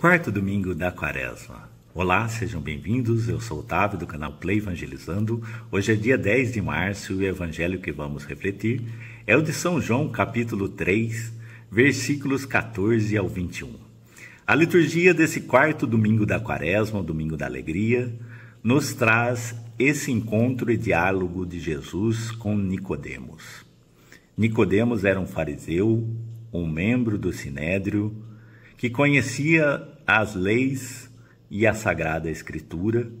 Quarto domingo da quaresma. Olá, sejam bem-vindos. Eu sou Otávio do canal Play Evangelizando. Hoje é dia 10 de março e o evangelho que vamos refletir é o de São João, capítulo 3, versículos 14 ao 21. A liturgia desse quarto domingo da quaresma, o domingo da alegria, nos traz esse encontro e diálogo de Jesus com Nicodemos. Nicodemos era um fariseu, um membro do sinédrio, que conhecia as leis e a Sagrada Escritura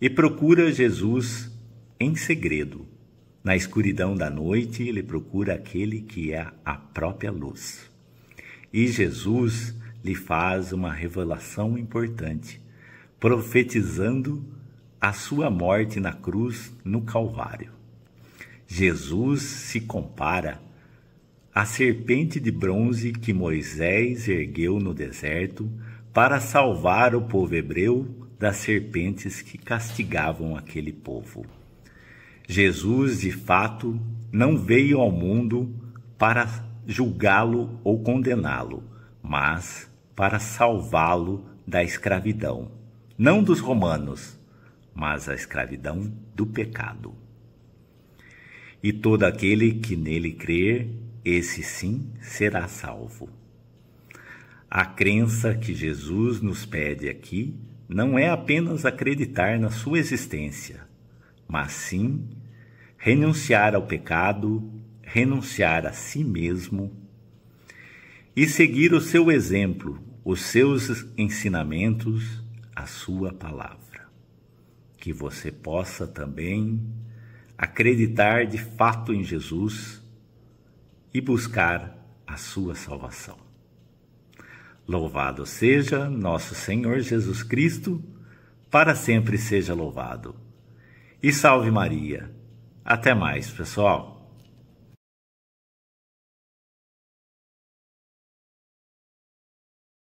e procura Jesus em segredo. Na escuridão da noite, ele procura aquele que é a própria luz. E Jesus lhe faz uma revelação importante, profetizando a sua morte na cruz no Calvário. Jesus se compara a serpente de bronze que Moisés ergueu no deserto para salvar o povo hebreu das serpentes que castigavam aquele povo. Jesus, de fato, não veio ao mundo para julgá-lo ou condená-lo, mas para salvá-lo da escravidão, não dos romanos, mas a escravidão do pecado. E todo aquele que nele crer esse sim será salvo. A crença que Jesus nos pede aqui não é apenas acreditar na sua existência, mas sim renunciar ao pecado, renunciar a si mesmo e seguir o seu exemplo, os seus ensinamentos, a sua palavra. Que você possa também acreditar de fato em Jesus e buscar a sua salvação. Louvado seja nosso Senhor Jesus Cristo, para sempre seja louvado. E salve Maria. Até mais, pessoal.